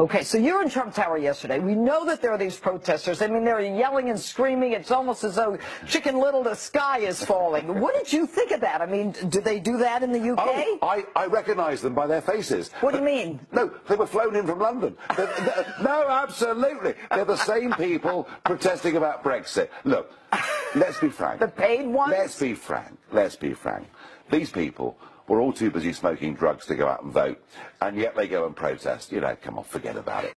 Okay, so you're in Trump Tower yesterday. We know that there are these protesters. I mean, they're yelling and screaming. It's almost as though Chicken Little, the sky is falling. What did you think of that? I mean, do they do that in the UK? Oh, I, I recognise them by their faces. What do you mean? No, they were flown in from London. They're, they're, no, absolutely. They're the same people protesting about Brexit. Look, let's be frank. The paid ones? Let's be frank. Let's be frank. These people were all too busy smoking drugs to go out and vote, and yet they go and protest. You know, come on, forget about it.